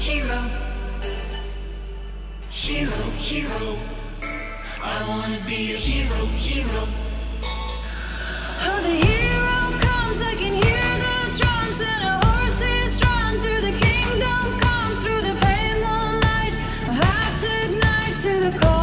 hero, hero, hero. I wanna be a hero, hero. Oh, the hero comes, I can hear the drums and a horse is drawn to the kingdom come through the pale moonlight. Our hearts ignite to the core.